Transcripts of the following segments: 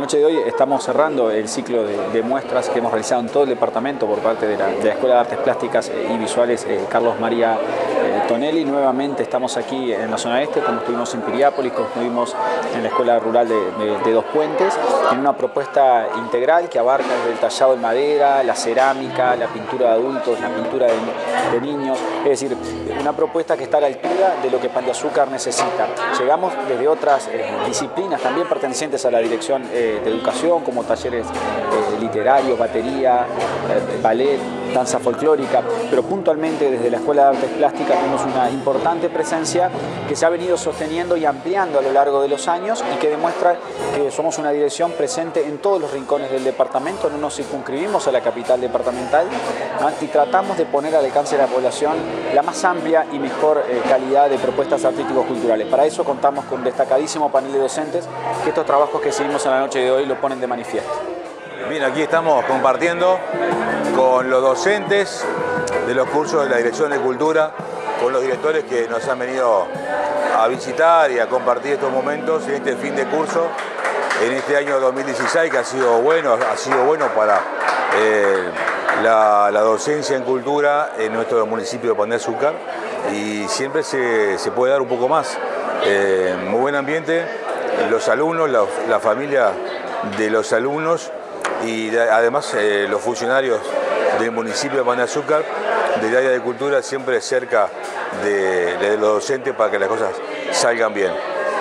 noche de hoy estamos cerrando el ciclo de, muestras que hemos realizado en todo el departamento por parte de la, Escuela de Artes Plásticas y Visuales eh, Carlos María Tonelli. Nuevamente estamos aquí en la zona este, como estuvimos en Piriápolis, como estuvimos en la Escuela Rural de, Dos Puentes, en una propuesta integral que abarca desde el tallado de madera, la cerámica, la pintura de adultos, la pintura de, niños, es decir, una propuesta que está a la altura de lo que Pan de Azúcar necesita. Llegamos desde otras eh, disciplinas también pertenecientes a la dirección de educación, como talleres literarios, batería, ballet, danza folclórica, pero puntualmente desde la Escuela de Artes Plásticas tenemos una importante presencia que se ha venido sosteniendo y ampliando a lo largo de los años y que demuestra que somos una dirección presente en todos los rincones del departamento, no nos circunscribimos a la capital departamental y tratamos de poner al alcance de la población la más amplia y mejor eh, calidad de propuestas artísticos culturales. Para eso contamos con un destacadísimo panel de docentes que estos trabajos que seguimos en la noche de hoy lo ponen de manifiesto. Bien, aquí estamos compartiendo con los docentes de los cursos de la Dirección de Cultura, con los directores que nos han venido a visitar y a compartir estos momentos en este fin de curso, en este año 2016 que ha sido bueno, ha sido bueno para eh, la, docencia en cultura en nuestro municipio de Pan de Azúcar y siempre se, puede dar un poco más. Eh, muy buen ambiente, los alumnos, la familia de los alumnos y además eh, los funcionarios del municipio de Pan de Azúcar, del área de cultura, siempre cerca de, los docentes para que las cosas salgan bien.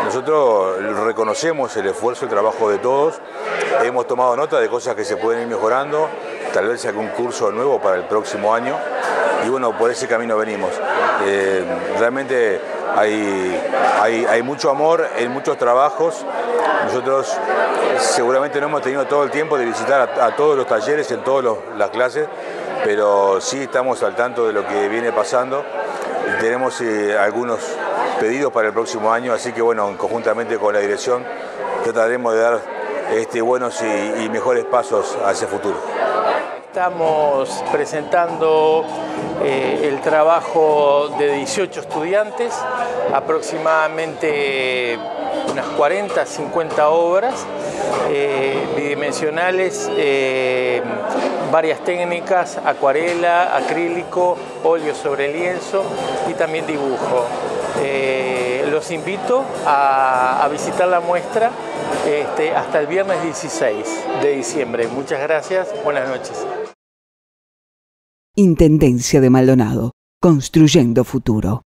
Nosotros reconocemos el esfuerzo, el trabajo de todos, hemos tomado nota de cosas que se pueden ir mejorando, tal vez algún curso nuevo para el próximo año y bueno, por ese camino venimos. Eh, realmente hay, hay, hay mucho amor en muchos trabajos, nosotros seguramente no hemos tenido todo el tiempo de visitar a, todos los talleres, en todas las clases, pero sí estamos al tanto de lo que viene pasando. Tenemos eh, algunos pedidos para el próximo año, así que bueno, conjuntamente con la dirección trataremos de dar este, buenos y, mejores pasos hacia el futuro. Estamos presentando eh, el trabajo de 18 estudiantes, aproximadamente unas 40, 50 obras eh, bidimensionales, eh, varias técnicas, acuarela, acrílico, óleo sobre lienzo y también dibujo. Los invito a, visitar la muestra este, hasta el viernes 16 de diciembre. Muchas gracias, buenas noches. Intendencia de Maldonado, construyendo futuro.